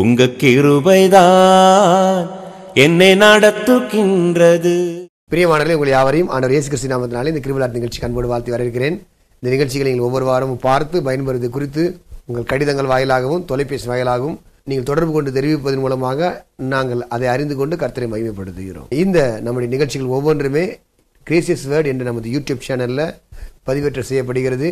உங்க கிருபைதான் என்னை நடத்துகின்றது. பிரியமானவர்களே உங்கள் யாவரையும் ஆண்டவர் இயேசு கிறிஸ்து நாமத்தினாலே இந்த கிருபலாட் நிகழ்ச்சி கண்போடு வாழ்த்தி வரவேற்கிறேன். இந்த நிகழ்ச்சிகளை நீங்கள் ஒவ்வொரு வாரமும் பார்த்து பயன்பெறுவது குறித்து உங்கள் கடிதங்கள் வாயிலாகவும் தொலைபேசி வாயிலாகவும் நீங்கள் தொடர்பு கொண்டு தெரிவிப்பதன் மூலமாக நாங்கள் அதை அறிந்து கொண்டு கர்த்தரை மகிமைப்படுத்துகிறோம். இந்த நம்முடைய நிகழ்ச்சிகள் ஒவ்வொன்றுமே கிரேசியஸ் வேர்ட் என்ற நமது யூடியூப் சேனலில் பதிவேற்றம் செய்யப்படுகிறது.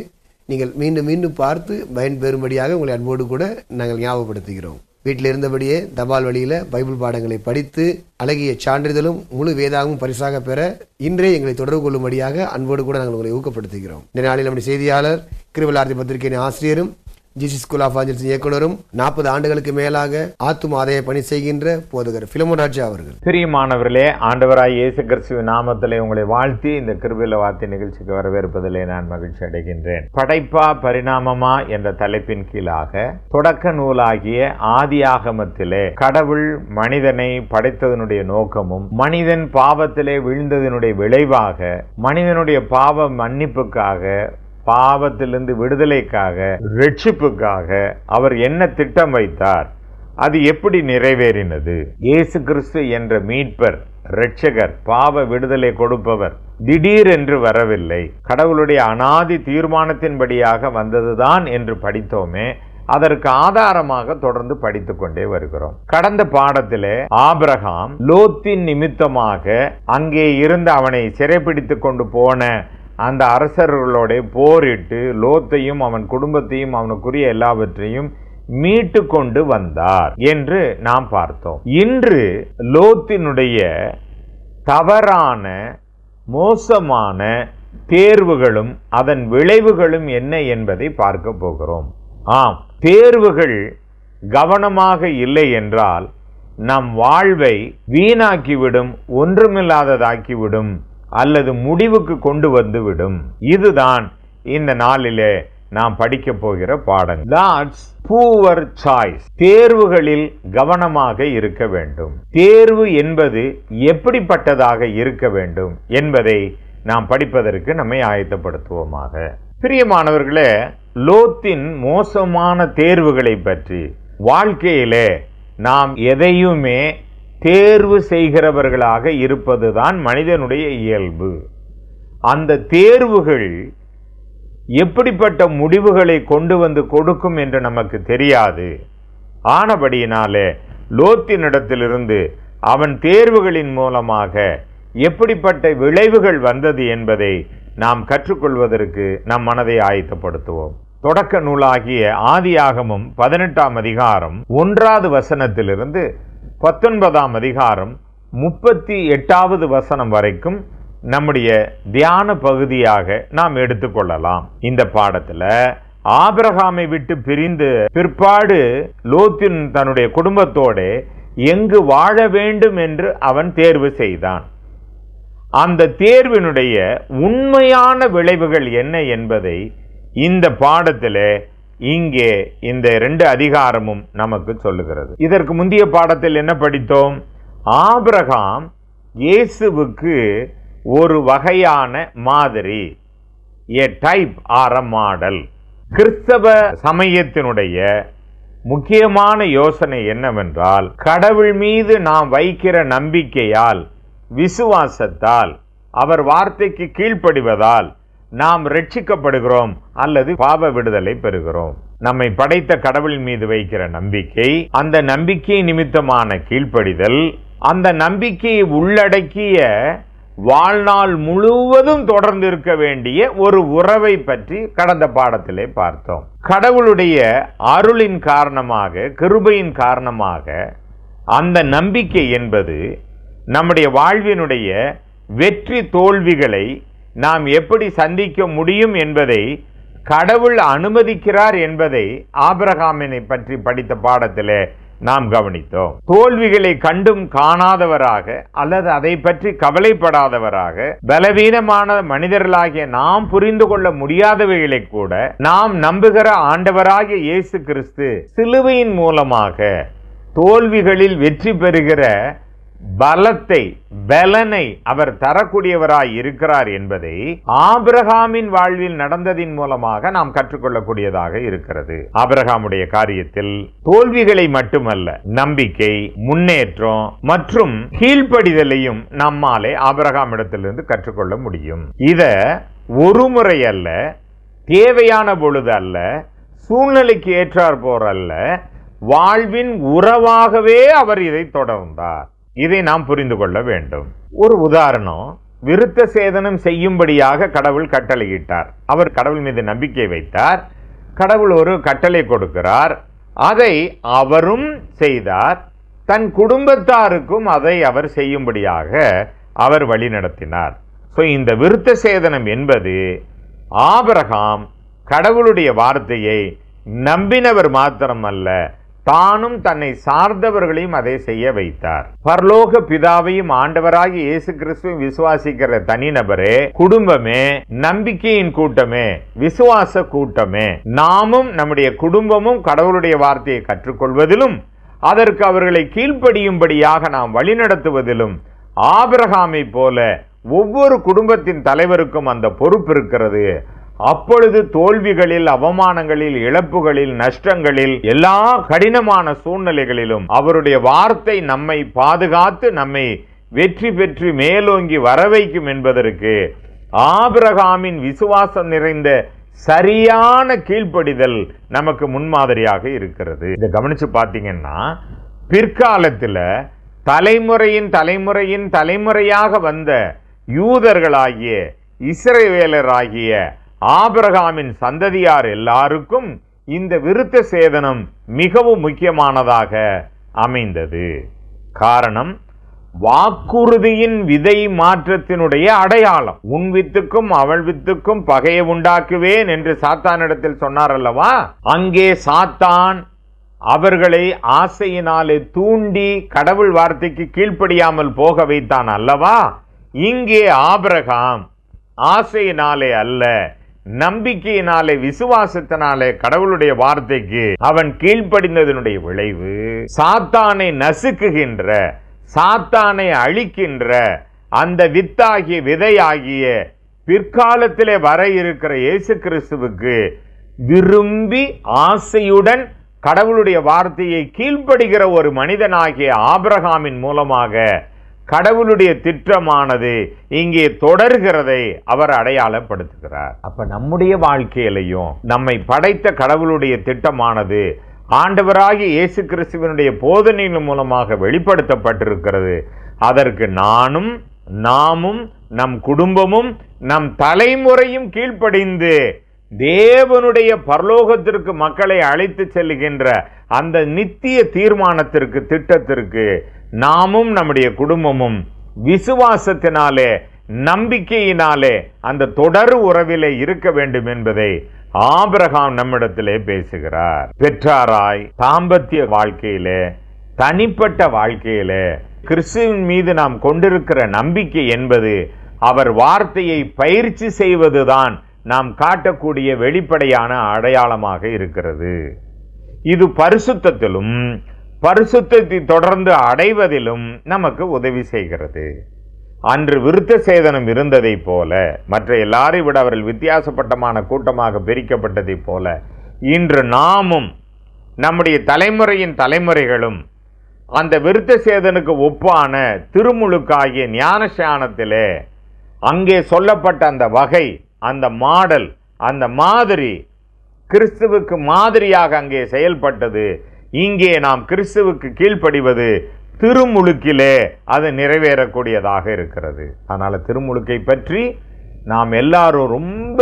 நீங்கள் மீண்டும் மீண்டும் பார்த்து பயன்பெறும்படியாக உங்களை அன்போடு கூட நாங்கள் ஞாபகப்படுத்துகிறோம். வீட்டில் இருந்தபடியே தபால் வழியில் பைபிள் பாடங்களை படித்து அழகிய சான்றிதழும் முழு வேதாகவும் பரிசாக பெற இன்றே எங்களை தொடர்பு கொள்ளும்படியாக அன்போடு கூட நாங்கள் உங்களை ஊக்கப்படுத்துகிறோம். இந்த நாளில் நம்முடைய செய்தியாளர் கிருவலார்த்தி பத்திரிகையின் ஆசிரியரும் ஜிசி ஸ்கூல் ஆஃப் ஆஞ்சல்ஸ் இயக்குனரும் நாற்பது ஆண்டுகளுக்கு மேலாக ஆத்தும ஆதாய பணி செய்கின்ற போதகர் பிலமோன் ராஜா அவர்கள். பிரியமானவர்களே ஆண்டவராய் இயேசு கிறிஸ்துவ நாமத்திலே உங்களை வாழ்த்தி இந்த கிருபில வார்த்தை நிகழ்ச்சிக்கு வரவேற்பதிலே நான் மகிழ்ச்சி அடைகின்றேன். படைப்பா பரிணாமமா என்ற தலைப்பின் கீழாக தொடக்க நூலாகிய ஆதி ஆகமத்திலே கடவுள் மனிதனை படைத்ததனுடைய நோக்கமும் மனிதன் பாவத்திலே விழுந்ததனுடைய விளைவாக மனிதனுடைய பாவ மன்னிப்புக்காக பாவத்திலிருந்து விடுதலைக்காக ரட்சிப்புக்காக அவர் என்ன திட்டம் வைத்தார் அது எப்படி நிறைவேறினது? இயேசு கிறிஸ்து என்ற மீட்பர் இரட்சகர் பாவ விடுதலை கொடுப்பவர் திடீர் என்று வரவில்லை. கடவுளுடைய அனாதி தீர்மானத்தின்படியாக வந்ததுதான் என்று படித்தோமே அதற்கு ஆதாரமாக தொடர்ந்து படித்துக்கொண்டே வருகிறோம். கடந்த பாடத்திலே ஆபிரகாம் லோத்தின் நிமித்தமாக அங்கே இருந்து அவனை சிறைப்பிடித்துக் கொண்டு போன அந்த அரசர்களோட போரிட்டு லோத்தையும் அவன் குடும்பத்தையும் அவனுக்குரிய எல்லாவற்றையும் மீட்டு கொண்டு வந்தார் என்று நாம் பார்த்தோம். இன்று லோத்தினுடைய தவறான மோசமான தேர்வுகளும் அதன் விளைவுகளும் என்ன என்பதை பார்க்க போகிறோம். ஆம் தேர்வுகள் கவனமாக இல்லை என்றால் நம் வாழ்வை வீணாக்கிவிடும் ஒன்றுமில்லாததாக்கிவிடும். அல்லது முடிவுக்கு கொண்டு வந்துவிடும். இதுதான் இந்த நாளிலே நாம் படிக்க போகிற பாடம் லார்ட்ஸ் பூவர் சாய்ஸ் தேர்வுகளில் கவனமாக இருக்க வேண்டும். தேர்வு என்பது எப்படிப்பட்டதாக இருக்க வேண்டும் என்பதை நாம் படிப்பதற்கு நம்மை ஆயத்தப்படுத்துவோமாக. பிரியமானவர்களே லோத்தின் மோசமான தேர்வுகளை பற்றி வாழ்க்கையிலே நாம் எதையுமே தேர்வு செய்கிறவர்களாக இருப்பதுதான் மனிதனுடைய இயல்பு. அந்த தேர்வுகள் எப்படிப்பட்ட முடிவுகளை கொண்டு வந்து கொடுக்கும் என்று நமக்கு தெரியாது. ஆனபடியினாலே லோத்தினிடத்திலிருந்து அவன் தேர்வுகளின் மூலமாக எப்படிப்பட்ட விளைவுகள் வந்தது என்பதை நாம் கற்றுக்கொள்வதற்கு நம் மனதை ஆயத்தப்படுத்துவோம். தொடக்க நூலாகிய ஆதியாகமும் பதினெட்டாம் அதிகாரம் ஒன்றாவது வசனத்திலிருந்து பத்தொன்பதாம் அதிகாரம் முப்பத்தி எட்டாவது வசனம் வரைக்கும் நம்முடைய தியான பகுதியாக நாம் எடுத்துக்கொள்ளலாம். இந்த பாடத்துல ஆபிரகாமை விட்டு பிரிந்து பிற்பாடு லோத்தின் தன்னுடைய குடும்பத்தோட எங்கு வாழ வேண்டும் என்று அவன் தேர்வு செய்தான். அந்த தேர்வினுடைய உண்மையான விளைவுகள் என்ன என்பதை இந்த பாடத்திலே இங்கே இந்த ரெண்டு அதிகாரமும் நமக்கு சொல்லுகிறது. இதற்கு முந்தைய பாடத்தில் என்ன படித்தோம்? ஆபிரகாம் இயேசுவுக்கு ஒரு வகையான மாதிரி a type or a model கிறிஸ்தவ சமயத்தினுடைய முக்கியமான யோசனை என்னவென்றால் கடவுள் மீது நாம் வைக்கிற நம்பிக்கையால் விசுவாசத்தால் அவர் வார்த்தைக்கு கீழ்ப்படிவதால் நாம் ரட்சிக்கப்படுகிறோம் அல்லது பாவ விடுதலை பெறுகிறோம். நம்மை படைத்த கடவுள் மீது வைக்கிற நம்பிக்கை அந்த நம்பிக்கை நிமித்தமான கீழ்ப்படிதல் அந்த நம்பிக்கையை உள்ளடக்கிய வாழ்நாள் முழுவதும் தொடர்ந்து இருக்க வேண்டிய ஒரு உறவை பற்றி கடந்த பாடத்திலே பார்த்தோம். கடவுளுடைய அருளின் காரணமாக கிருபையின் காரணமாக அந்த நம்பிக்கை என்பது நம்முடைய வாழ்வினுடைய வெற்றி தோல்விகளை நாம் எப்படி சந்திக்க முடியும் என்பதை கடவுள் அனுமதிக்கிறார் என்பதை ஆபிரகாமினை பற்றி படித்த பாடத்திலே நாம் கவனித்தோம். தோல்விகளை கண்டும் காணாதவராக அல்லது அதை பற்றி கவலைப்படாதவராக பலவீனமான மனிதர்களாகிய நாம் புரிந்து கொள்ள முடியாதவைகளை கூட நாம் நம்புகிற ஆண்டவராகிய இயேசு கிறிஸ்து சிலுவையின் மூலமாக தோல்விகளில் வெற்றி பெறுகிற பலத்தை பலனை அவர் தரக்கூடியவராய் இருக்கிறார் என்பதை ஆபிரகாமின் வாழ்வில் நடந்ததின் மூலமாக நாம் கற்றுக்கொள்ளக்கூடியதாக இருக்கிறது. ஆபிரகாமுடைய காரியத்தில் தோல்விகளை மட்டுமல்ல நம்பிக்கை முன்னேற்றம் மற்றும் கீழ்ப்படிதலையும் நம்மாலே ஆபிரகாம் இடத்திலிருந்து கற்றுக்கொள்ள முடியும். இத ஒரு முறை அல்ல தேவையான பொழுது அல்ல சூழ்நிலைக்கு ஏற்றார் போர் அல்ல வாழ்வின் உறவாகவே அவர் இதை தொடர்ந்தார். இதை நாம் புரிந்து கொள்ள வேண்டும். ஒரு உதாரணம் விருத்த சேதனம் செய்யும்படியாக கடவுள் கட்டளையிட்டார். அவர் கடவுள் மீது நம்பிக்கை வைத்தார். கடவுள் ஒரு கட்டளை கொடுக்கிறார். அதை அவரும் செய்தார். தன் குடும்பத்தாருக்கும் அதை அவர் செய்யும்படியாக அவர் வழிநடத்தினார் ஸோ இந்த விருத்த சேதனம் என்பது ஆபரகாம் கடவுளுடைய வார்த்தையை நம்பினவர் மாத்திரமல்ல தானும் தன்னை சார்ந்தவர்களையும் அதை செய்ய வைத்தார். பரலோக பிதாவையும் ஆண்டவராகி இயேசு கிறிஸ்துவையும் விசுவாசிக்கிற தனிநபரே குடும்பமே நம்பிக்கையின் கூட்டமே விசுவாச கூட்டமே நாமும் நம்முடைய குடும்பமும் கடவுளுடைய வார்த்தையை கற்றுக்கொள்வதிலும் அதற்கு அவர்களை கீழ்ப்படியும்படியாக நாம் வழிநடத்துவதிலும் ஆபிரகாமை போல ஒவ்வொரு குடும்பத்தின் தலைவருக்கும் அந்த பொறுப்பு இருக்கிறது. அப்பொழுது தோல்விகளில் அவமானங்களில் இழப்புகளில் நஷ்டங்களில் எல்லா கடினமான சூழ்நிலைகளிலும் அவருடைய வார்த்தை நம்மை பாதுகாத்து நம்மை வெற்றி பெற்று மேலோங்கி வர வைக்கும் என்பதற்கு ஆபிரகாமின் விசுவாசம் நிறைந்த சரியான கீழ்ப்படிதல் நமக்கு முன்மாதிரியாக இருக்கிறது. இதை கவனித்து பார்த்தீங்கன்னா பிற்காலத்தில் தலைமுறையின் தலைமுறையின் தலைமுறையாக வந்த யூதர்களாகிய இஸ்ரேவேலராகிய ஆபிரகாமின் சந்ததியார் எல்லாருக்கும் இந்த விருத்த சேதனம் மிகவும் முக்கியமானதாக அமைந்தது. காரணம் வாக்குறுதியின் விதை மாற்றத்தினுடைய அடையாளம். உன் வித்துக்கும் அவள் வித்துக்கும் பகையை உண்டாக்குவேன் என்று சாத்தானிடத்தில் சொன்னார் அல்லவா அங்கே சாத்தான் அவர்களை ஆசையினாலே தூண்டி கடவுள் வார்த்தைக்கு கீழ்ப்படியாமல் போக வைத்தான் அல்லவா? இங்கே ஆபிரகாம் ஆசையினாலே அல்ல நம்பிக்கையினாலே விசுவாசத்தினாலே கடவுளுடைய வார்த்தைக்கு அவன் கீழ்ப்படிந்ததனுடைய விளைவு சாத்தானை நசுக்குகின்ற சாத்தானை அழிக்கின்ற அந்த வித்தாகிய விதையாகிய பிற்காலத்திலே வர இருக்கிற இயேசு கிறிஸ்துவுக்கு விரும்பி ஆசையுடன் கடவுளுடைய வார்த்தையை கீழ்ப்படுகிற ஒரு மனிதனாகிய ஆபிரகாமின் மூலமாக கடவுளுடைய திட்டமானது இங்கே தொடர்கிறதை அவர் அடையாளப்படுத்துகிறார். அப்ப நம்முடைய வாழ்க்கையிலையும் நம்மை படைத்த கடவுளுடைய திட்டமானது ஆண்டவராகிய இயேசு கிறிஸ்துவனுடைய போதனையின் மூலமாக வெளிப்படுத்தப்பட்டிருக்கிறது. அதற்கு நானும் நாமும் நம் குடும்பமும் நம் தலைமுறையும் கீழ்ப்படிந்து தேவனுடைய பரலோகத்திற்கு மக்களை அழைத்து செல்லுகின்ற அந்த நித்திய தீர்மானத்திற்கு திட்டத்திற்கு நாமும் நம்முடைய குடும்பமும் விசுவாசத்தினாலே நம்பிக்கையினாலே அந்த தொடர் உறவிலே இருக்க வேண்டும் என்பதை ஆபிரகாம் நம்மிடத்திலே பேசுகிறார். பெற்றாராய் தாம்பத்திய வாழ்க்கையிலே தனிப்பட்ட வாழ்க்கையிலே கிறிஸ்துவின் மீது நாம் கொண்டிருக்கிற நம்பிக்கை என்பது அவர் வார்த்தையை பயிற்சி செய்வதுதான் நாம் காட்டக்கூடிய வெளிப்படையான அடையாளமாக இருக்கிறது. இது பரிசுத்தத்திலும் பரிசுத்தத்தை தொடர்ந்து அடைவதிலும் நமக்கு உதவி செய்கிறது. அன்று விருத்த சேதனம் இருந்ததைப் போல மற்ற எல்லாரை விட அவர்கள் வித்தியாசப்பட்டமான கூட்டமாக பிரிக்கப்பட்டதைப் போல இன்று நாமும் நம்முடைய தலைமுறையின் தலைமுறைகளும் அந்த விருத்த சேதனுக்கு ஒப்பான திருமுழுக்காகிய ஞானசானத்திலே அங்கே சொல்லப்பட்ட அந்த வகை அந்த மாடல் அந்த மாதிரி கிறிஸ்துவுக்கு மாதிரியாக அங்கே செயல்பட்டது இங்கே நாம் கிறிஸ்துவுக்கு கீழ்ப்படிவது திருமுழுக்கிலே அது நிறைவேறக்கூடியதாக இருக்கிறது. அதனால் திருமுழுக்கை பற்றி நாம் எல்லாரும் ரொம்ப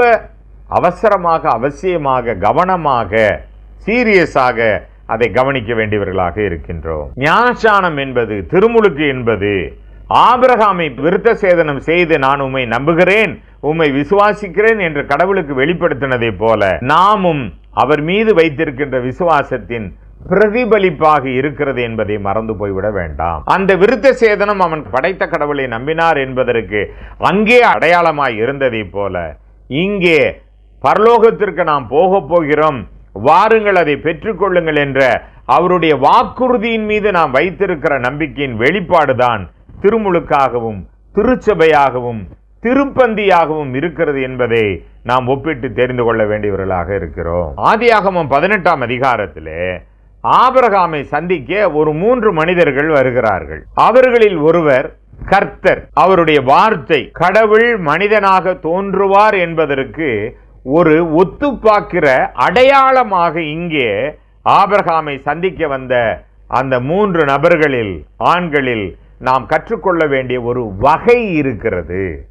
அவசரமாக அவசியமாக கவனமாக சீரியஸாக அதை கவனிக்க வேண்டியவர்களாக இருக்கின்றோம். ஞானசானம் என்பது திருமுழுக்கு என்பது ஆபிரகாமை விருத்த சேதனம் செய்து நான் உம்மை நம்புகிறேன் உம்மை விசுவாசிக்கிறேன் என்று கடவுளுக்கு வெளிப்படுத்தினதைப் போல நாமும் அவர் மீது வைத்திருக்கின்ற விசுவாசத்தின் பிரதிபலிப்பாக இருக்கிறது என்பதை மறந்து போய்விட வேண்டாம். அந்த விருத்த சேதனம் அவன் படைத்த கடவுளை நம்பினார் என்பதற்கு அங்கே அடையாளமாய் இருந்ததை போல இங்கே பரலோகத்திற்கு நாம் போக போகிறோம். வாருங்கள் அதை பெற்றுக்கொள்ளுங்கள் என்ற அவருடைய வாக்குறுதியின் மீது நாம் வைத்திருக்கிற நம்பிக்கையின் வெளிப்பாடுதான் திருமுழுக்காகவும் திருச்சபையாகவும் திருப்பந்தியாகவும் இருக்கிறது என்பதை நாம் ஒப்பிட்டு தெரிந்து கொள்ள வேண்டியவர்களாக இருக்கிறோம். ஆதியாகமம் பதினெட்டாம் அதிகாரத்திலே ஆபரகாமை சந்திக்க ஒரு மூன்று மனிதர்கள் வருகிறார்கள். அவர்களில் ஒருவர் கர்த்தர். அவருடைய வார்த்தை கடவுள் மனிதனாக தோன்றுவார் என்பதற்கு ஒரு ஒத்துப்பாக்கிற அடையாளமாக இங்கே ஆபரகாமை சந்திக்க வந்த அந்த மூன்று நபர்களில் ஆண்களில் நாம் கற்றுக்கொள்ள வேண்டிய ஒரு வகை இருக்கிறது.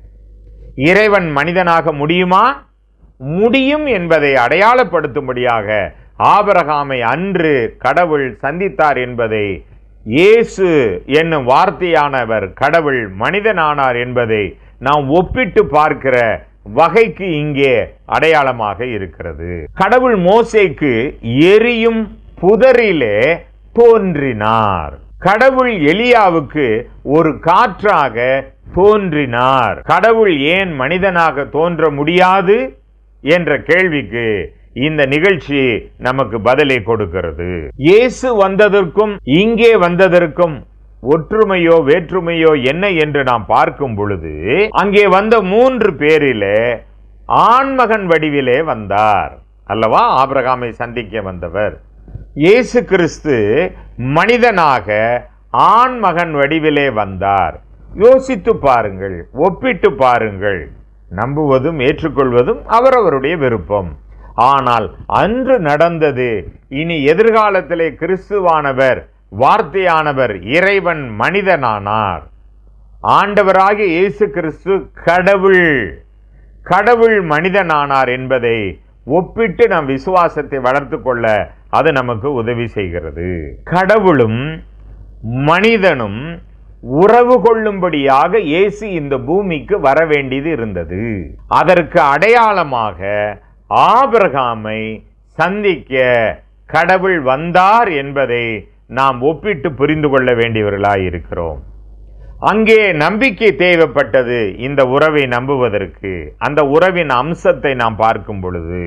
இறைவன் மனிதனாக முடியுமா? முடியும் என்பதை அடையாளப்படுத்தும்படியாக ஆபரகாமை அன்று கடவுள் சந்தித்தார் என்பதை இயேசு என்னும் வார்த்தையானவர் கடவுள் மனிதனானார் என்பதை நாம் ஒப்பிட்டு பார்க்கிற வகைக்கு இங்கே அடையாளமாக இருக்கிறது. கடவுள் மோசேக்கு எரியும் புதரிலே தோன்றினார். கடவுள் எலியாவுக்கு ஒரு காற்றாக தோன்றினார். கடவுள் ஏன் மனிதனாக தோன்ற முடியாது? என்ற கேள்விக்கு இந்த நிகழ்ச்சி நமக்கு பதிலை கொடுக்கிறது. இயேசு வந்ததற்கும் இங்கே வந்ததற்கும் ஒற்றுமையோ வேற்றுமையோ என்ன என்று நாம் பார்க்கும் பொழுது அங்கே வந்த மூன்று பேரிலே ஆண்மகன் வடிவிலே வந்தார். அல்லவா? ஆபிரகாமை சந்திக்க வந்தவர். இயேசு கிறிஸ்து மனிதனாக ஆண்மகன் வடிவிலே வந்தார். யோசித்து பாருங்கள் ஒப்பிட்டு பாருங்கள். நம்புவதும் ஏற்றுக்கொள்வதும் அவரவருடைய விருப்பம். ஆனால் அன்று நடந்தது இனி எதிர்காலத்திலே கிறிஸ்துவானவர் வார்த்தையானவர் இறைவன் மனிதனானார். ஆண்டவராகிய இயேசு கிறிஸ்து கடவுள் கடவுள் மனிதனானார் என்பதை ஒப்பிட்டு நம் விசுவாசத்தை வளர்த்து கொள்ள அது நமக்கு உதவி செய்கிறது. கடவுளும் மனிதனும் உறவு கொள்ளும்படியாக இயேசு இந்த பூமிக்கு வர வேண்டியது இருந்தது. அதற்கு அடையாளமாக ஆபிரகாமை சந்திக்க கடவுள் வந்தார் என்பதை நாம் ஒப்பிட்டு புரிந்து கொள்ள வேண்டியவர்களாய் இருக்கிறோம். அங்கே நம்பிக்கை தேவைப்பட்டது இந்த உறவை நம்புவதற்கு அந்த உறவின் அம்சத்தை நாம் பார்க்கும் பொழுது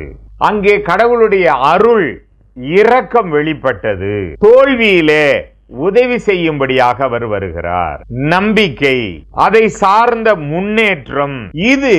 அங்கே கடவுளுடைய அருள் இரக்கம் வெளிப்பட்டது. தோல்வியிலே உதவி செய்யும்படியாக அவர் வருகிறார். நம்பிக்கை அதை சார்ந்த முன்னேற்றம் இது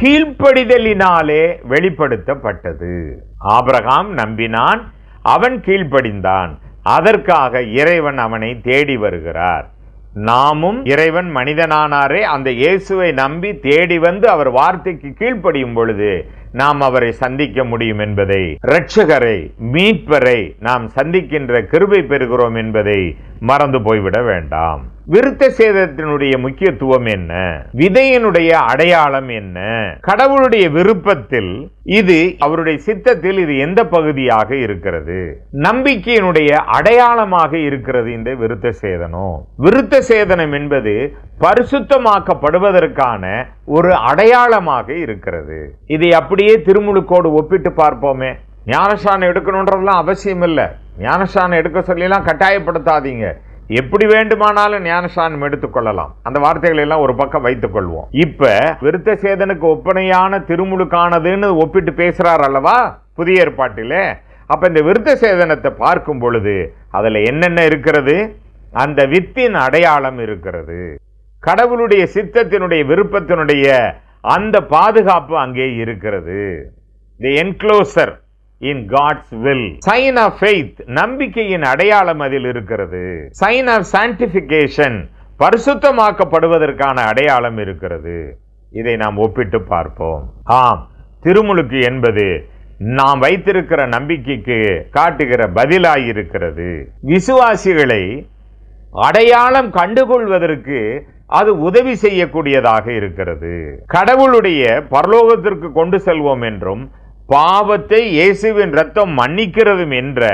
கீழ்ப்படிதலினாலே வெளிப்படுத்தப்பட்டது. ஆபிரகாம் நம்பினான் அவன் கீழ்ப்படிந்தான். அதற்காக இறைவன் அவனை தேடி வருகிறார். நாமும் இறைவன் மனிதனானாரே அந்த இயேசுவை நம்பி தேடி வந்து அவர் வார்த்தைக்கு கீழ்ப்படியும் பொழுது நாம் அவரை சந்திக்க முடியும் என்பதை இரட்சகரை மீட்பரை நாம் சந்திக்கின்ற கிருபை பெறுகிறோம் என்பதை மறந்து போய்விட வேண்டாம். விருத்த சேதத்தினுடைய முக்கியத்துவம் என்ன? விதையினுடைய அடையாளம் என்ன? கடவுளுடைய விருப்பத்தில் இது அவருடைய சித்தத்தில் இது எந்த பகுதியாக இருக்கிறது? நம்பிக்கையினுடைய அடையாளமாக இருக்கிறது இந்த விருத்த சேதனம். விருத்த சேதனம் என்பது பரிசுத்தமாக்கப்படுவதற்கான ஒரு அடையாளமாக இருக்கிறது. இதை அப்படியே திருமுழுக்கோடு ஒப்பிட்டு பார்ப்போமே. ஞானஸ்தானம் எடுக்கணுன்றதெல்லாம் அவசியம் இல்லை. ஞானஸ்தானம் எடுக்க சொல்லிலாம் கட்டாயப்படுத்தாதீங்க. எப்படி வேண்டுமானாலும் ஞானஸ்தானம் எடுத்துக்கொள்ளலாம். அந்த வார்த்தைகளை எல்லாம் ஒரு பக்கம் வைத்துக் கொள்வோம். இப்ப விருத்த சேதனுக்கு ஒப்பனையான திருமுழுக்கானதுன்னு ஒப்பிட்டு பேசுறார் அல்லவா? புதிய ஏற்பாட்டிலே. அப்ப இந்த விருத்த சேதனத்தை பார்க்கும் பொழுது அதுல என்னென்ன இருக்கிறது? அந்த வித்தின் அடையாளம் இருக்கிறது. கடவுளுடைய சித்தத்தினுடைய விருப்பத்தினுடைய அந்த பாதுகாப்பு அங்கே இருக்கிறது. The enclosure in God's will sign of faith நம்பிக்கையின் அடையாளம் அதில் இருக்கிறது. சைன் ஆஃப் சயின்டிஃபிகேஷன் பரிசுத்தமாக்கப்படுவதற்கான அடையாளம் இருக்கிறது. இதை நாம் ஒப்பிட்டு பார்ப்போம். ஆம் திருமுழுக்கு என்பது நாம் வைத்திருக்கிற நம்பிக்கைக்கு காட்டுகிற பதிலாய் இருக்கிறது. விசுவாசிகளை அடையாளம் கண்டுகொள்வதற்கு அது உதவி செய்யக்கூடியதாக இருக்கிறது. கடவுளுடைய பரலோகத்திற்கு கொண்டு செல்வோம் என்றும் பாவத்தை இயேசுவின் ரத்தம் மன்னிக்கிறதும் என்ற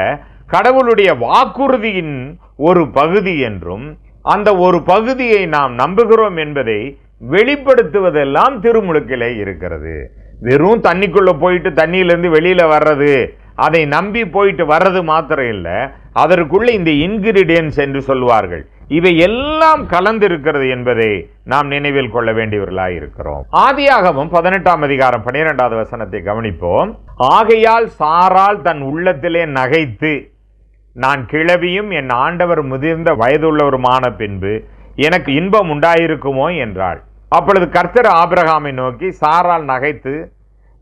கடவுளுடைய வாக்குறுதியின் ஒரு பகுதி என்றும் அந்த ஒரு பகுதியை நாம் நம்புகிறோம் என்பதை வெளிப்படுத்துவதெல்லாம் திருமுழுக்கிலே இருக்கிறது. வெறும் தண்ணிக்குள்ளே போயிட்டு தண்ணியிலேருந்து வெளியில் வர்றது அதை நம்பி போயிட்டு வர்றது மாத்திரம் இல்லை அதற்குள்ளே இந்த இன்கிரீடியன்ஸ் என்று சொல்வார்கள். இவை எல்லாம் கலந்து இருக்கிறது என்பதை நாம் நினைவில் கொள்ள வேண்டியவர்களாய் இருக்கிறோம். ஆதியாகவும் பதினெட்டாம் அதிகாரம் பனிரெண்டாவது வசனத்தை கவனிப்போம். ஆகையால் சாரால் தன் உள்ளத்திலே நகைத்து நான் கிழவியும் என் ஆண்டவர் முதிர்ந்த வயதுள்ளவருமான பின்பு எனக்கு இன்பம் உண்டாயிருக்குமோ என்றாள். அப்பொழுது கர்த்தர் ஆபிரகாமை நோக்கி சாரால் நகைத்து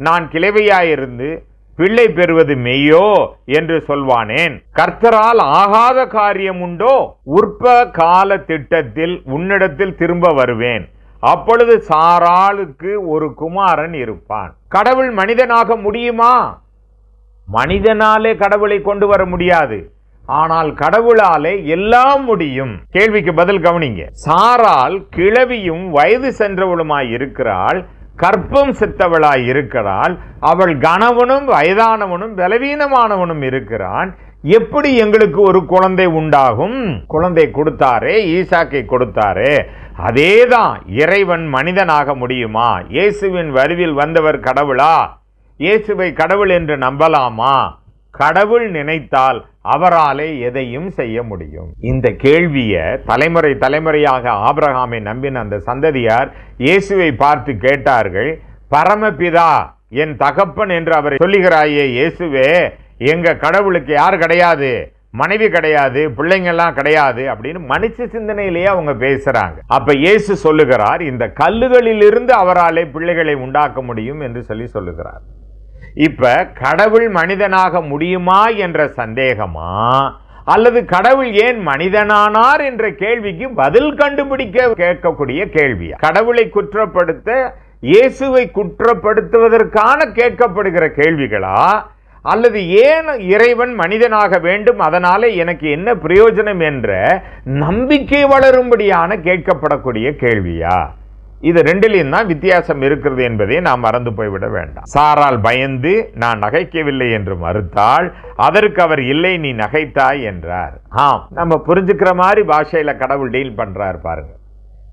நான் கிழவியாயிருந்து பிள்ளை பெறுவது மெய்யோ என்று சொல்வானேன். கர்த்தரால் ஆகாத காரியம் உண்டோ? உற்ப கால திட்டத்தில் உன்னிடத்தில் திரும்ப வருவேன். அப்பொழுது சாராளுக்கு ஒரு குமாரன் இருப்பான். கடவுள் மனிதனாக முடியுமா? மனிதனாலே கடவுளை கொண்டு வர முடியாது. ஆனால் கடவுளாலே எல்லாம் முடியும். கேள்விக்கு பதில் கவனிங்க. சாரால் கிழவியும் வயது சென்றவளுமாய் இருக்கிறாள். கற்பம் செத்தவளாய் இருக்கிறாள். அவள் கணவனும் வயதானவனும் பலவீனமானவனும் இருக்கிறான். எப்படி எங்களுக்கு ஒரு குழந்தை உண்டாகும்? குழந்தை கொடுத்தாரே ஈசாக்கை கொடுத்தாரே. அதேதான் இறைவன் மனிதனாக முடியுமா? இயேசுவின் வருவில் வந்தவர் கடவுளா? இயேசுவை கடவுள் என்று நம்பலாமா? கடவுள் நினைத்தால் அவராலே எதையும் செய்ய முடியும். இந்த கேள்வியை தலைமுறை தலைமுறையாக ஆபிரகாமை நம்பின அந்த சந்ததியார் இயேசுவை பார்த்து கேட்டார்கள் பரமபிதா என் தகப்பன் என்று அவரை சொல்லுகிறாயே இயேசுவே எங்க கடவுளுக்கு யார் கிடையாது? மனைவி கிடையாது பிள்ளைங்க எல்லாம் கிடையாது அப்படின்னு மனுஷ சிந்தனையிலேயே அவங்க பேசுறாங்க. அப்ப இயேசு சொல்லுகிறார் இந்த கல்லுகளிலிருந்து அவராலே பிள்ளைகளை உண்டாக்க முடியும் என்று சொல்லி சொல்லுகிறார். இப்போ கடவுள் மனிதனாக முடியுமா என்ற சந்தேகமா? அல்லது கடவுள் ஏன் மனிதனானார் என்ற கேள்விக்கு பதில் கண்டுபிடிக்க கேட்கக்கூடிய கேள்வியா? கடவுளை குற்றப்படுத்த இயேசுவை குற்றப்படுத்துவதற்கான கேட்கப்படுகிற கேள்விகளா? அல்லது ஏன் இறைவன் மனிதனாக வேண்டும்? அதனால எனக்கு என்ன பிரயோஜனம் என்ற நம்பிக்கை வளரும்படியான கேட்கப்படக்கூடிய கேள்வியா? இது ரெண்டிலையும் தான் வித்தியாசம் இருக்கிறது என்பதை நாம் மறந்து போய்விட வேண்டாம். சாரால் பயந்து நான் நகைக்கவில்லை என்று மறுத்தால் அதற்கு அவர் இல்லை நீ நகைத்தாய் என்றார். ஆம் நம்ம புரிஞ்சுக்கிற மாதிரி பாஷையில் கடவுள் டீல் பண்ணுறாரு பாருங்க.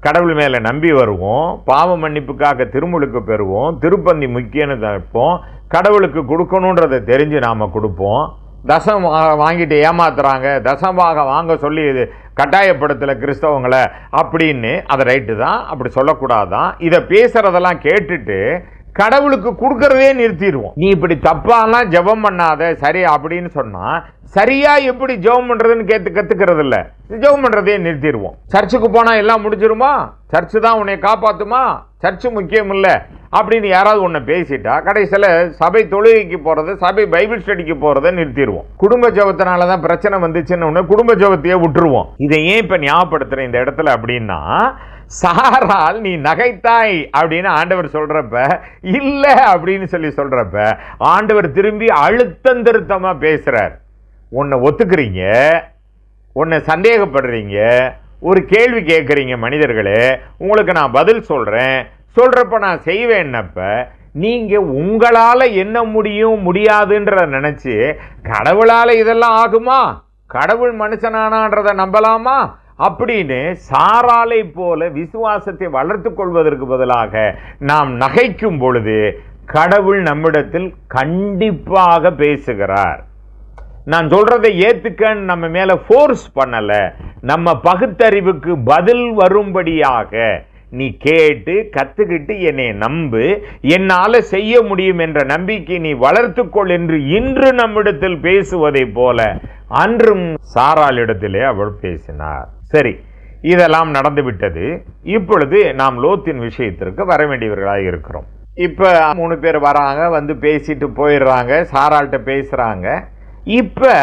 கடவுள் மேலே நம்பி வருவோம் பாவ மன்னிப்புக்காக திருமுழுக்கு பெறுவோம் திருப்பந்தி முக்கியன்னு வைப்போம் கடவுளுக்கு கொடுக்கணுன்றதை தெரிஞ்சு நாம் கொடுப்போம். தசம் வாங்கிட்டு ஏமாத்துறாங்க தசமாக வாங்க சொல்லி இது கட்டாயப்படுத்தல கிறிஸ்தவங்களை அப்படின்னு அது ரைட்டு தான் அப்படி சொல்லக்கூடாதான். இதை பேசுகிறதெல்லாம் கேட்டுட்டு கடவுளுக்கு கொடுக்கறதே நிறுத்திடுவோம். நீ இப்படி தப்பாலாம் ஜெபம் பண்ணாத சரி அப்படின்னு சொன்னா சரியா எப்படி ஜெபம் பண்றதுன்னு கேத்து கத்துக்கிறது இல்ல ஜெபம் பண்றதே நிறுத்திடுவோம். சர்ச்சுக்கு போனா எல்லாம் முடிஞ்சிருமா? சர்ச்சு தான் உன்னை காப்பாத்துமா? சர்ச்சு முக்கியம் இல்ல. அப்படின்னு யாராவது ஒன்று பேசிட்டா கடைசியில் சபை தொழுகைக்கு போகிறது சபை பைபிள் ஸ்டடிக்கு போகிறத நிறுத்திடுவோம். குடும்ப ஜபத்தினால தான் பிரச்சனை வந்துச்சுன்னு ஒன்று குடும்ப ஜெபத்தையே விட்டுருவோம். இதை ஏன் இப்போ ஞாபகப்படுத்துகிறேன் இந்த இடத்துல அப்படின்னா சாரால் நீ நகைத்தாய் அப்படின்னு ஆண்டவர் சொல்கிறப்ப இல்லை அப்படின்னு சொல்லி சொல்கிறப்ப ஆண்டவர் திரும்பி அழுத்தம் திருத்தமாக பேசுகிறார் உன்னை ஒத்துக்கிறீங்க உன்னை சந்தேகப்படுறீங்க ஒரு கேள்வி கேட்குறீங்க மனிதர்களே உங்களுக்கு நான் பதில் சொல்கிறேன் சொல்கிறப்ப நான் செய்வேன்னப்ப நீங்கள் உங்களால் என்ன முடியும் முடியாதுன்றத நினச்சி கடவுளால் இதெல்லாம் ஆகுமா? கடவுள் மனுஷனானான்றதை நம்பலாமா? அப்படின்னு சாராலை போல விசுவாசத்தை வளர்த்து கொள்வதற்கு பதிலாக நாம் நகைக்கும் பொழுது கடவுள் நம்மிடத்தில் கண்டிப்பாக பேசுகிறார். நான் சொல்றதை ஏத்துக்கன்னு நம்ம மேல ஃபோர்ஸ் பண்ணல. நம்ம பகுத்தறிவுக்கு பதில் வரும்படியாக நீ கேட்டு கத்துக்கிட்டு என்னை நம்பு. என்னால செய்ய முடியும் என்ற நம்பிக்கை நீ வளர்த்துக்கொள் என்று இன்று நம்மிடத்தில் பேசுவதை போல அன்றும் சாராளிடத்திலே அவள் பேசினார். சரி இதெல்லாம் நடந்துவிட்டது. இப்பொழுது நாம் லோத்தின் விஷயத்திற்கு வர வேண்டியவர்களாக இருக்கிறோம். இப்போ மூணு பேர் வராங்க வந்து பேசிட்டு போயிடுறாங்க சாரால்கிட்ட பேசுகிறாங்க இப்போ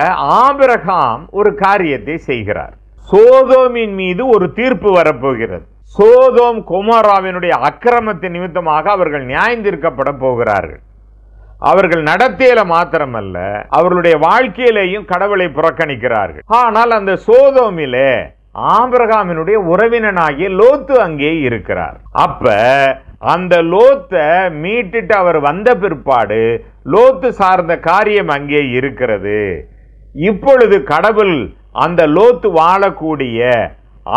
ஆபிரகாம் ஒரு காரியத்தை செய்கிறார். சோதோமின் மீது ஒரு தீர்ப்பு வரப்போகிறது. சோதோம் குமாராவினுடைய அக்கிரமத்தின் நிமித்தமாக அவர்கள் நியாயந்திருக்கப்பட போகிறார்கள். அவர்கள் நடத்தையில மாத்திரமல்ல அவர்களுடைய வாழ்க்கையிலேயும் கடவுளை புறக்கணிக்கிறார்கள். ஆனால் அந்த சோதோமிலே ஆபிரகாமினுடைய உறவினனாகிய லோத்து அங்கே இருக்கிறார். அப்ப அந்த லோத்தை மீட்டுட்டு அவர் வந்த பிற்பாடு லோத்து சார்ந்த காரியம் அங்கே இருக்கிறது. இப்பொழுது கடவுள் அந்த லோத்து வாழக்கூடிய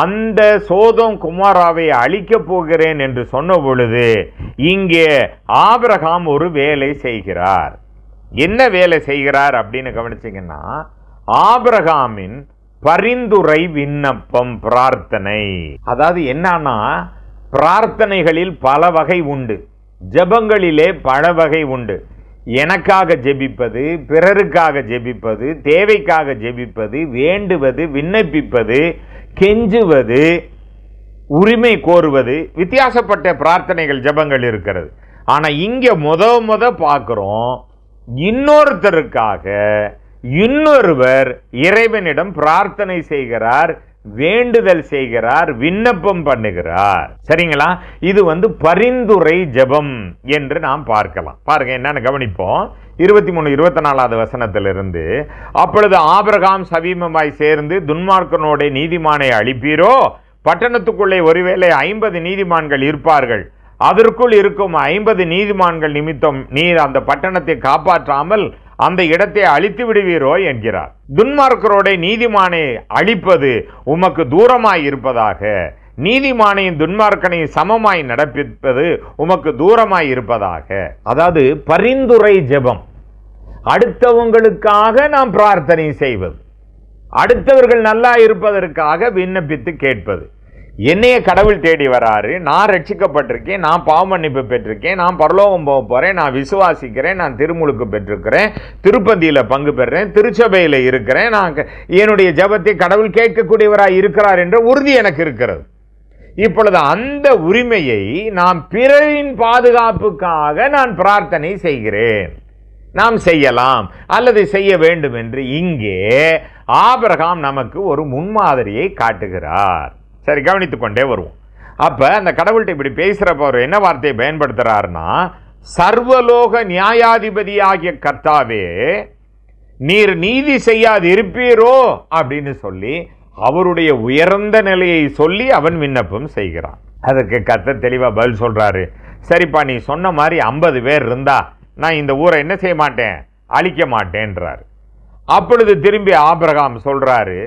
அந்த சோதம் குமாராவை அழிக்கப் போகிறேன் என்று சொன்ன பொழுது இங்கே ஆபிரகாம் ஒரு வேலை செய்கிறார். என்ன வேலை செய்கிறார் அப்படின்னு கவனிச்சிங்கன்னா ஆபிரகாமின் பரிந்துரை விண்ணப்பம் பிரார்த்தனை. அதாவது என்னன்னா பிரார்த்தனைகளில் பல வகை உண்டு. ஜெபங்களிலே பல வகை உண்டு. எனக்காக ஜெபிப்பது பிறருக்காக ஜெபிப்பது தேவைக்காக ஜெபிப்பது வேண்டுவது விண்ணப்பிப்பது கெஞ்சுவது உரிமை கோருவது வித்தியாசப்பட்ட பிரார்த்தனைகள் ஜெபங்கள் இருக்கிறது. ஆனால் இங்கே முத முத பார்க்குறோம் இன்னொருத்தருக்காக இன்னொருவர் இறைவனிடம் பிரார்த்தனை செய்கிறார் வேண்டுதல் செய்கிறார் விண்ணப்பம் பண்ணுகிறார். சரிங்களா? இது வந்து பரிந்துரை ஜெபம் என்று நாம் பார்க்கலாம். பாருங்க என்னன்னு கவனிப்போம். இருபத்தி மூணு இருபத்தி நாலாவது வசனத்திலிருந்து அப்பொழுது ஆபிரகாம் சபீமமாய் சேர்ந்து துன்மார்க்கனோட நீதிமானை அழிப்பீரோ பட்டணத்துக்குள்ளே ஒருவேளை ஐம்பது நீதிமான்கள் இருப்பார்கள். அதற்குள் இருக்கும் ஐம்பது நீதிமான்கள் நிமித்தம் நீர் அந்த பட்டணத்தை காப்பாற்றாமல் அந்த இடத்தை அழித்து விடுவீரோ என்கிறார். துன்மார்க்கரோட நீதிமானை அழிப்பது உமக்கு தூரமாய் இருப்பதாக நீதிமானையும் துன்மார்க்கனையும் சமமாய் நடப்பிப்பது உமக்கு தூரமாய் இருப்பதாக. அதாவது பரிந்துரை ஜெபம். அடுத்தவங்களுக்காக நாம் பிரார்த்தனை செய்வது. அடுத்தவர்கள் நல்லா இருப்பதற்காக விண்ணப்பித்து கேட்பது. என்னைய கடவுள் தேடி வராரு. நான் ரட்சிக்கப்பட்டிருக்கேன். நான் பாவ மன்னிப்பு பெற்றிருக்கேன். நான் பரலோகம் போக போகிறேன் நான் விசுவாசிக்கிறேன். நான் திருமுழுக்கு பெற்றிருக்கிறேன். திருப்பந்தியில் பங்கு பெறுறேன். திருச்சபையில் இருக்கிறேன். நான் க- என்னுடைய ஜெபத்தை கடவுள் கேட்கக்கூடியவராக இருக்கிறார் என்ற உறுதி எனக்கு இருக்கிறது. இப்பொழுது அந்த உரிமையை நாம் பிறரின் பாதுகாப்புக்காக நான் பிரார்த்தனை செய்கிறேன். நாம் செய்யலாம். அல்லது செய்ய வேண்டும் என்று இங்கே ஆபிரகாம் நமக்கு ஒரு முன்மாதிரியை காட்டுகிறார். சரி கவனித்துக்கொண்டே வருவோம். அப்போ அந்த கடவுள்கிட்ட இப்படி பேசுகிறப்ப அவர் என்ன வார்த்தையை பயன்படுத்துகிறாருன்னா சர்வலோக நியாயாதிபதி ஆகிய கர்த்தாவே நீர் நீதி செய்யாது இருப்பீரோ அப்படின்னு சொல்லி அவருடைய உயர்ந்த நிலையை சொல்லி அவன் விண்ணப்பம் செய்கிறான். அதுக்கு கத்த தெளிவாக பதில் சொல்கிறாரு சரிப்பா நீ சொன்ன மாதிரி ஐம்பது பேர் இருந்தா நான் இந்த ஊரை என்ன செய்ய மாட்டேன்? அழிக்க மாட்டேன்றார். அப்பொழுது திரும்பி ஆபிரகாம் சொல்கிறாரு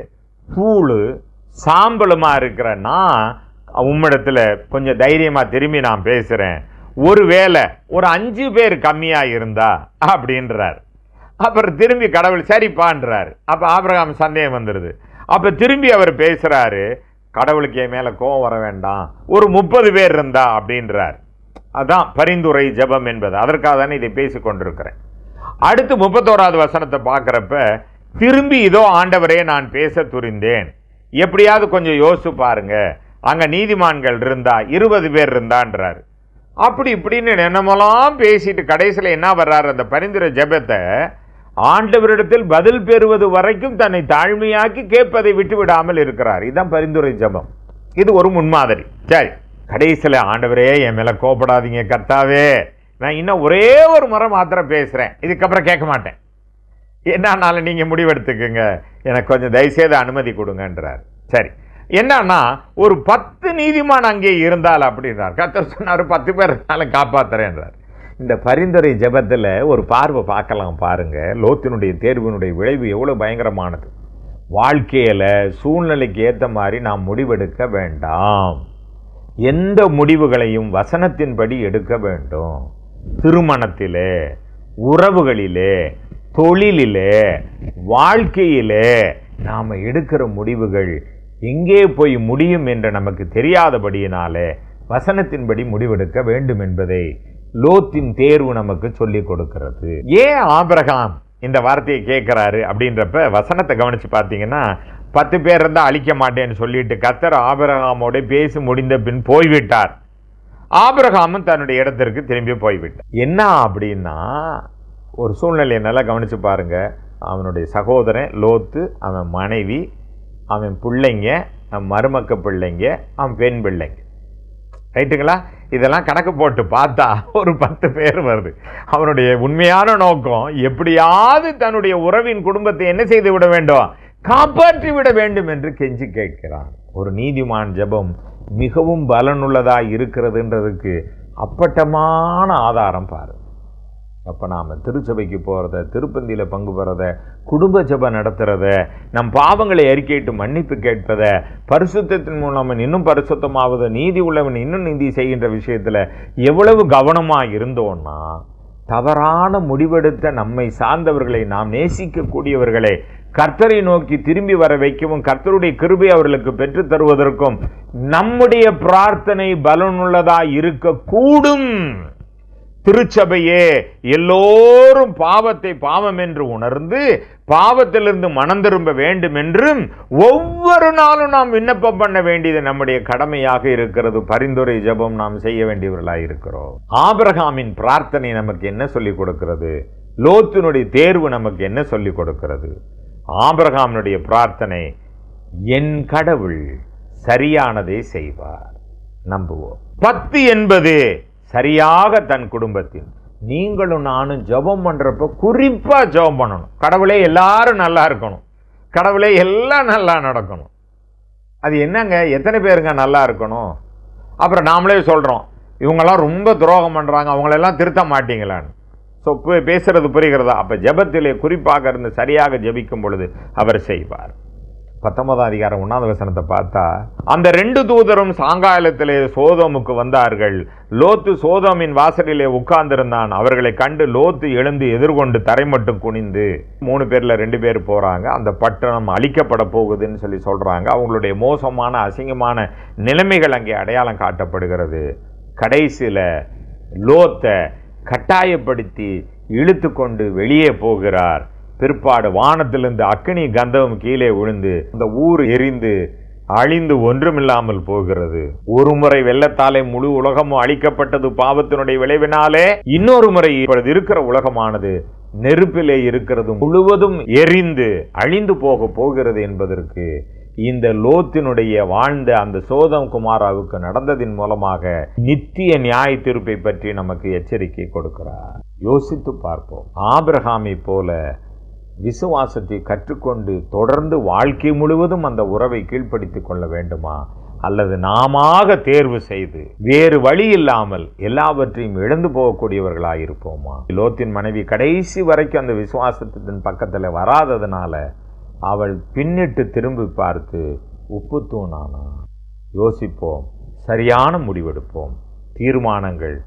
கூழு சாம்பலுமாக இருக்கிற நான் கொஞ்சம் தைரியமாக திரும்பி நான் பேசுறேன். ஒருவேளை ஒரு அஞ்சு பேர் கம்மியாக இருந்தா அப்படின்றார். அப்புறம் திரும்பி கடவுள் சரிப்பான்றார். அப்போ ஆபிரகாம் சந்தேகம் வந்துடுது அப்போ திரும்பி அவர் பேசுகிறாரு கடவுளுக்கு என் மேலே கோவம் வர வேண்டாம். ஒரு முப்பது பேர் இருந்தா அப்படின்றார். அதான் பரிந்துரை ஜெபம் என்பது. அதற்காக தானே இதை பேசிக் கொண்டிருக்கிறேன் அடுத்து முப்பத்தோராவது வசனத்தை பார்க்குறப்ப திரும்பி இதோ ஆண்டவரே நான் பேச துரிந்தேன். எப்படியாவது கொஞ்சம் யோசிச்சு பாருங்க. அங்கே நீதிமான்கள் இருந்தா இருபது பேர் இருந்தான்றாரு. அப்படி இப்படின்னு என்னமெல்லாம் பேசிட்டு கடைசியில் என்ன வர்றாரு அந்த பரிந்துரை ஜெபத்தை? ஆண்டவரிடத்தில் பதில் பெறுவது வரைக்கும் தன்னை தாழ்மையாக்கி கேட்பதை விட்டு விடாமல் இருக்கிறார். இதுதான் பரிந்துரை ஜெபம். இது ஒரு முன்மாதிரி. சரி கடைசியில் ஆண்டவரே என் மேலே கோபப்படாதீங்க கர்த்தாவே. நான் இன்னும் ஒரே ஒரு முறை மாத்திரம் பேசுகிறேன் இதுக்கப்புறம் கேட்க மாட்டேன். என்னன்னாலும் நீங்கள் முடிவெடுத்துக்குங்க. எனக்கு கொஞ்சம் தயவுசெய்து அனுமதி கொடுங்கன்றார். சரி. என்னன்னா ஒரு பத்து நீதிமான் அங்கே இருந்தால் அப்படின்றார். கத்தர் சொன்னார் பத்து பேர் இருந்தாலும் காப்பாத்துறேன்றார். இந்த பரிந்துரை ஜபத்தில் ஒரு பார்வை பார்க்கலாம் பாருங்கள் லோத்தினுடைய தேர்வினுடைய விளைவு எவ்வளோ பயங்கரமானது. வாழ்க்கையில் சூழ்நிலைக்கு ஏற்ற மாதிரி நாம் முடிவெடுக்க வேண்டாம். எந்த முடிவுகளையும் வசனத்தின்படி எடுக்க வேண்டும். திருமணத்திலே உறவுகளிலே தொழிலிலே வாழ்க்கையிலே நாம் எடுக்கிற முடிவுகள் எங்கே போய் முடியும் என்று நமக்கு தெரியாதபடியினாலே வசனத்தின்படி முடிவெடுக்க வேண்டும் என்பதை லோத்தின் தேர்வு நமக்கு சொல்லிக் கொடுக்கிறது. ஏன் ஆபிரகாம் இந்த வார்த்தையை கேட்குறாரு அப்படின்றப்ப வசனத்தை கவனித்து பார்த்தீங்கன்னா பத்து பேர் இருந்தால் அழிக்க மாட்டேன்னு சொல்லிட்டு கத்தர் ஆபிரகாமோட பேசி முடிந்த பின் போய்விட்டார். ஆபிரகாமும் தன்னுடைய இடத்திற்கு திரும்பி போய்விட்டார். என்ன அப்படின்னா ஒரு சூழ்நிலையை நல்லா கவனித்து பாருங்கள் அவனுடைய சகோதரன் லோத்து அவன் மனைவி அவன் பிள்ளைங்க அவன் மருமக்க பிள்ளைங்க அவன் பெண் பிள்ளைங்க. ரைட்டுங்களா? இதெல்லாம் கணக்கு போட்டு பார்த்தா ஒரு பத்து பேர் வருது. அவனுடைய உண்மையான நோக்கம் எப்படியாவது தன்னுடைய உறவின் குடும்பத்தை என்ன செய்து விட வேண்டும்? காப்பாற்றி விட வேண்டும் என்று கெஞ்சி கேட்கிறான். ஒரு நீதிமான் ஜெபம் மிகவும் பலனுள்ளதாக இருக்கிறதுன்றதுக்கு அப்பட்டமான ஆதாரம் பாரு. அப்போ நாம் திருச்சபைக்கு போகிறத திருப்பந்தியில் பங்கு பெறத குடும்ப ஜெபம் நடத்துகிறத நம் பாவங்களை அறிக்கையிட்டு மன்னிப்பு கேட்பதை பரிசுத்தத்தின் மூலம் இன்னும் பரிசுத்தமாவது நீதி உள்ளவன் இன்னும் நீதி செய்கின்ற விஷயத்தில் எவ்வளவு கவனமாக இருந்தோன்னா தவறான முடிவெடுத்த நம்மை சார்ந்தவர்களை நாம் நேசிக்கக்கூடியவர்களை கர்த்தரை நோக்கி திரும்பி வர வைக்கவும் கர்த்தருடைய கிருபை அவர்களுக்கு பெற்றுத் தருவதற்கும் நம்முடைய பிரார்த்தனை பலனுள்ளதாக இருக்கக்கூடும். திருச்சபையே எல்லோரும் பாவத்தை பாவம் என்று உணர்ந்து பாவத்திலிருந்து மனம் திரும்ப வேண்டும் என்றும் ஒவ்வொரு நாளும் நாம் விண்ணப்பம் பண்ண வேண்டியது நம்முடைய கடமையாக இருக்கிறது. பரிந்துரை ஜெபம் நாம் செய்ய வேண்டியவர்களாக இருக்கிறோம். ஆபிரகாமின் பிரார்த்தனை நமக்கு என்ன சொல்லிக் கொடுக்கிறது? லோத்தினுடைய தேர்வு நமக்கு என்ன சொல்லிக் கொடுக்கிறது? ஆபிரகாமினுடைய பிரார்த்தனை என் கடவுள் சரியானதை செய்வார். நம்புவோம். பத்து என்பது சரியாக தன் குடும்பத்தின் நீங்களும் நானும் ஜெபம் பண்ணுறப்ப குறிப்பாக ஜெபம் பண்ணணும். கடவுளே எல்லாரும் நல்லா இருக்கணும். கடவுளே எல்லாம் நல்லா நடக்கணும். அது என்னங்க? எத்தனை பேருங்க நல்லா இருக்கணும்? அப்புறம் நாமளே சொல்கிறோம் இவங்கெல்லாம் ரொம்ப துரோகம் பண்ணுறாங்க அவங்களெல்லாம் திருத்த மாட்டீங்களான்னு. ஸோ பேசுகிறது புரிகிறதா? அப்போ ஜபத்திலே குறிப்பாக இருந்து சரியாக ஜபிக்கும் பொழுது அவர் செய்வார். பத்தொன்பதாம் அதிகாரம் ஒன்றாவது வசனத்தை பார்த்தா அந்த ரெண்டு தூதரும் சாங்காலத்திலே சோதோமுக்கு வந்தார்கள். லோத்து சோதோமின் வாசலிலே உட்கார்ந்திருந்தான். அவர்களை கண்டு லோத்து எழுந்து எதிர்கொண்டு தரைமட்டும் குனிந்து மூணு பேரில் ரெண்டு பேர் போகிறாங்க அந்த பட்டணம் அழிக்கப்பட போகுதுன்னு சொல்லி சொல்கிறாங்க அவங்களுடைய மோசமான அசிங்கமான நிலைமைகள் அங்கே அடையாளம் காட்டப்படுகிறது. கடைசியில் லோத்தை கட்டாயப்படுத்தி இழுத்து கொண்டு வெளியே போகிறார். பிற்பாடு வானத்திலிருந்து அக்னி கந்தவம் கீழே விழுந்து அந்த ஊர் எரிந்து அழிந்து ஒன்றுமில்லாமல் போகிறது. ஒரு முறை வெள்ளத்தாலே முழு உலகமும் அழிக்கப்பட்டது பாவத்தினுடைய விளைவினாலே இன்னொரு முறை இப்பொழுது இருக்கிற உலகமானது நெருப்பிலே இருக்கிறது முழுவதும் எரிந்து அழிந்து போக போகிறது என்பதற்கு இந்த லோத்தினுடைய வாழ்ந்த அந்த சோதம் குமாராவுக்கு நடந்ததின் மூலமாக நித்திய நியாய தீர்ப்பை பற்றி நமக்கு எச்சரிக்கை கொடுக்கிறார். யோசித்து பார்ப்போம். ஆபிரகாமை போல விசுவாசத்தை கற்றுக்கொண்டு தொடர்ந்து வாழ்க்கை முழுவதும் அந்த உறவை கீழ்ப்படுத்திக் கொள்ள வேண்டுமா? அல்லது நாமாக தேர்வு செய்து வேறு வழி இல்லாமல் எல்லாவற்றையும் இழந்து போகக்கூடியவர்களாக இருப்போமா? லோத்தின் மனைவி கடைசி வரைக்கும் அந்த விசுவாசத்தின் பக்கத்தில் வராததுனால அவள் பின்னிட்டு திரும்பி பார்த்து உப்பு தூணானா? யோசிப்போம். சரியான முடிவெடுப்போம். தீர்மானங்கள்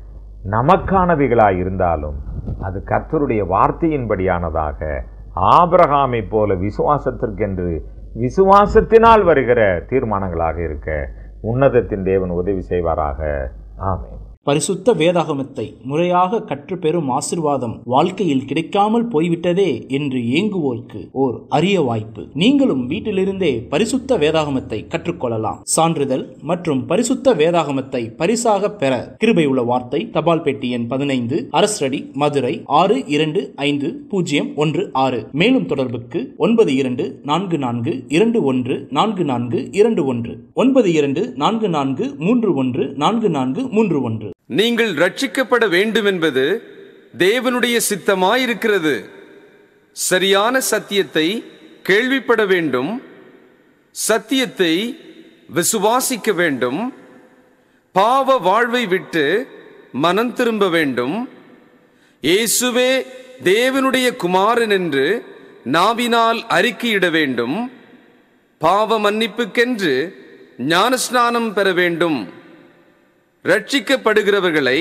நமக்கானவைகளாக இருந்தாலும் அது கர்த்தருடைய வார்த்தையின்படியானதாக ஆபிரகாமை போல விசுவாசத்திற்கென்று விசுவாசத்தினால் வருகிற தீர்மானங்களாக இருக்க உன்னதத்தின் தேவன் உதவி செய்வாராக. ஆமே பரிசுத்த வேதாகமத்தை முறையாக கற்றுப்பெறும் ஆசிர்வாதம் வாழ்க்கையில் கிடைக்காமல் போய்விட்டதே என்று ஏங்குவோருக்கு ஓர் அரிய வாய்ப்பு. நீங்களும் வீட்டிலிருந்தே பரிசுத்த வேதாகமத்தை கற்றுக்கொள்ளலாம். சான்றிதழ் மற்றும் பரிசுத்த வேதாகமத்தை பரிசாக பெற கிருபை உள்ள வார்த்தை தபால் பெட்டி எண் பதினைந்து அரசடி மதுரை ஆறு இரண்டு ஐந்து பூஜ்ஜியம் ஒன்று ஆறு. மேலும் தொடர்புக்கு ஒன்பது இரண்டு நான்கு நான்கு இரண்டு ஒன்று நான்கு நான்கு இரண்டு ஒன்று. ஒன்பது இரண்டு நான்கு நான்கு மூன்று ஒன்று நான்கு நான்கு மூன்று ஒன்று. நீங்கள் ரட்சிக்கப்பட வேண்டும் என்பது தேவனுடைய சித்தமாயிருக்கிறது. சரியான சத்தியத்தை கேள்விப்பட வேண்டும். சத்தியத்தை விசுவாசிக்க வேண்டும். பாவ வாழ்வை விட்டு மனம் திரும்ப வேண்டும். இயேசுவே தேவனுடைய குமாரன் என்று நாவினால் அறிக்கையிட வேண்டும். பாவ மன்னிப்புக்கென்று ஞானஸ்நானம் பெற வேண்டும். ரட்சிக்கப்படுகிறவர்களை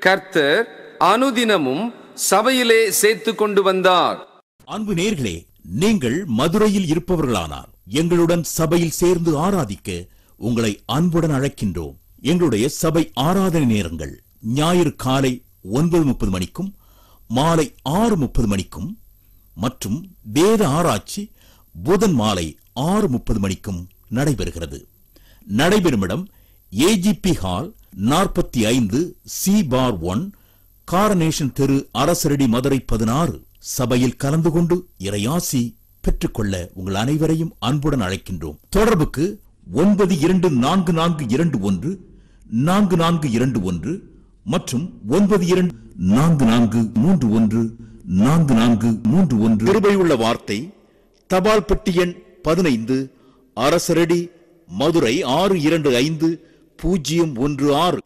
கர்த்தர் அனுதினமும் சபையிலே சேர்த்து கொண்டு வந்தார். அன்பு நேர்களே நீங்கள் மதுரையில் இருப்பவர்களானார் எங்களுடன் சபையில் சேர்ந்து ஆராதிக்க உங்களை அன்புடன் அழைக்கின்றோம். எங்களுடைய சபை ஆராதனை நேரங்கள் ஞாயிறு காலை ஒன்பது முப்பது மணிக்கும் மாலை ஆறு முப்பது மணிக்கும் மற்றும் வேத ஆராய்ச்சி புதன் மாலை ஆறு முப்பது மணிக்கும் நடைபெறுகிறது. நடைபெறும் இடம் ஏஜிபி ஹால் நாற்பத்தி ஐந்து சி பார் ஒன் காரனேஷன் தெரு அரசரடி மதுரை பதினாறு சபையில் கலந்து கொண்டு இறையாசி பெற்றுக்கொள்ள உங்கள் அனைவரையும் அன்புடன் அழைக்கின்றோம். தொடர்புக்கு ஒன்பது இரண்டு நான்கு நான்கு இரண்டு ஒன்று நான்கு நான்கு இரண்டு ஒன்று மற்றும் ஒன்பது இரண்டு நான்கு நான்கு மூன்று ஒன்று நான்கு நான்கு மூன்று ஒன்று. கிருபையுள்ள வார்த்தை தபால் பெட்டி எண் பதினைந்து அரசரடி மதுரை ஆறு இரண்டு ஐந்து பூஜ்ஜியம் ஒன்று ஆறு.